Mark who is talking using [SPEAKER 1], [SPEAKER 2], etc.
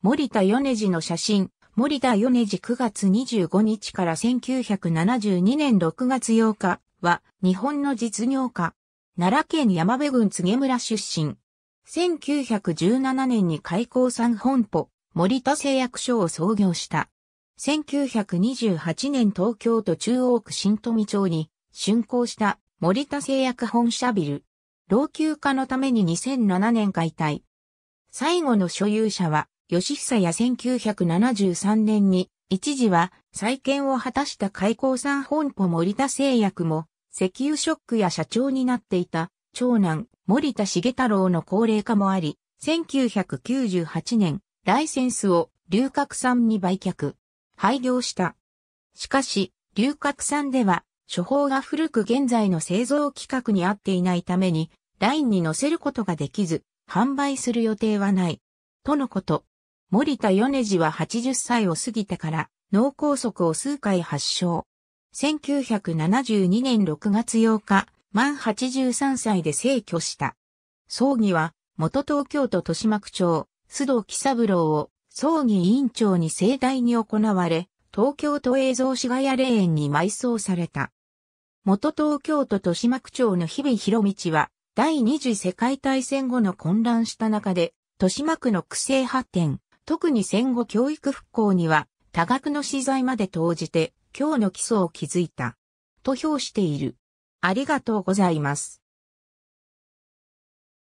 [SPEAKER 1] 森田米次の写真、森田米次9月25日から1972年6月8日は日本の実業家。奈良県山部郡柘村出身。1917年に開港産本舗、森田製薬所を創業した。1928年東京都中央区新富町に竣工した森田製薬本社ビル。老朽化のために2007年解体。最後の所有者は、吉久や1973年に、一時は再建を果たした開港産本舗森田製薬も、石油ショックや社長になっていた、長男、森田重太郎の高齢化もあり、1998年、ライセンスを龍角散に売却、廃業した。しかし、龍角散では、処方が古く現在の製造規格に合っていないために、ラインに乗せることができず、販売する予定はない。とのこと。森田米次は80歳を過ぎてから脳梗塞を数回発症。1972年6月8日、満83歳で逝去した。葬儀は、元東京都豊島区長、須藤喜三郎を葬儀委員長に盛大に行われ、東京都映像市ヶ谷霊園に埋葬された。元東京都豊島区長の日々博道は、第二次世界大戦後の混乱した中で、豊島区の区政発展、特に戦後教育復興には多額の資材まで投じて、今日の基礎を築いた。と評している。ありがとうございます。